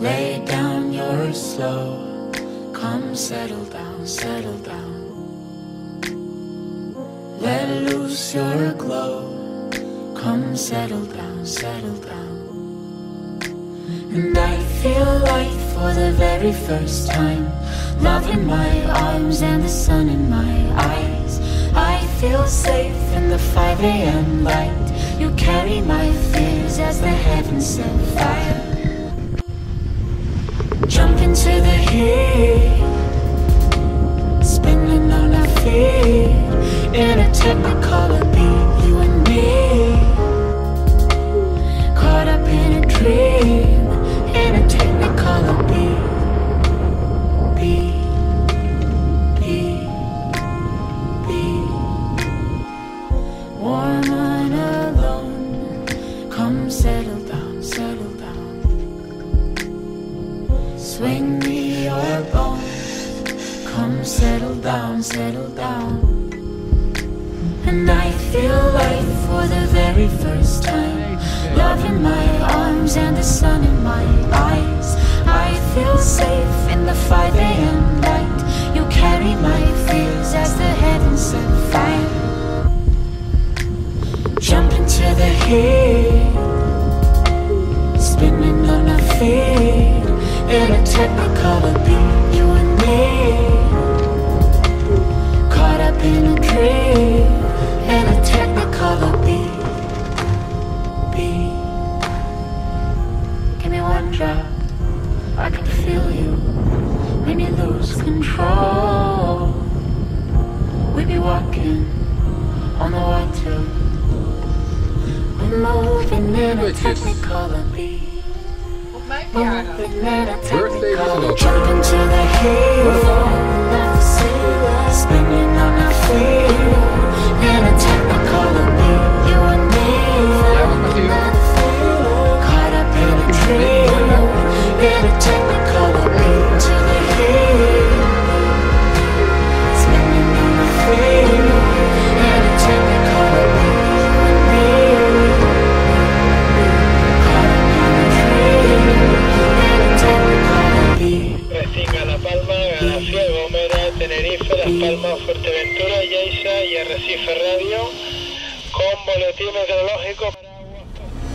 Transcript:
Lay down your slow. Come settle down, settle down. Let loose your glow. Come settle down, settle down. And I feel light for the very first time. Love in my arms and the sun in my eyes. I feel safe in the 5 a.m. light. You carry my fears as the heavens set fire. Jump into the heat, Swing me your bones. Come settle down, settle down. And I feel light for the very first time. Love in my arms and the sun in my eyes. I feel safe in the 5 a.m. light. You carry my fears as the heavens set fire. Jump into the heat, drop, I can feel you. Make me lose control. We be walking on the water. We're moving in a Wait, this- technicolor beat. Op mijn verjaardag. Moving in a Birthday was technicolor it? Jump into the heat. Spinning on our feet. In a welcome.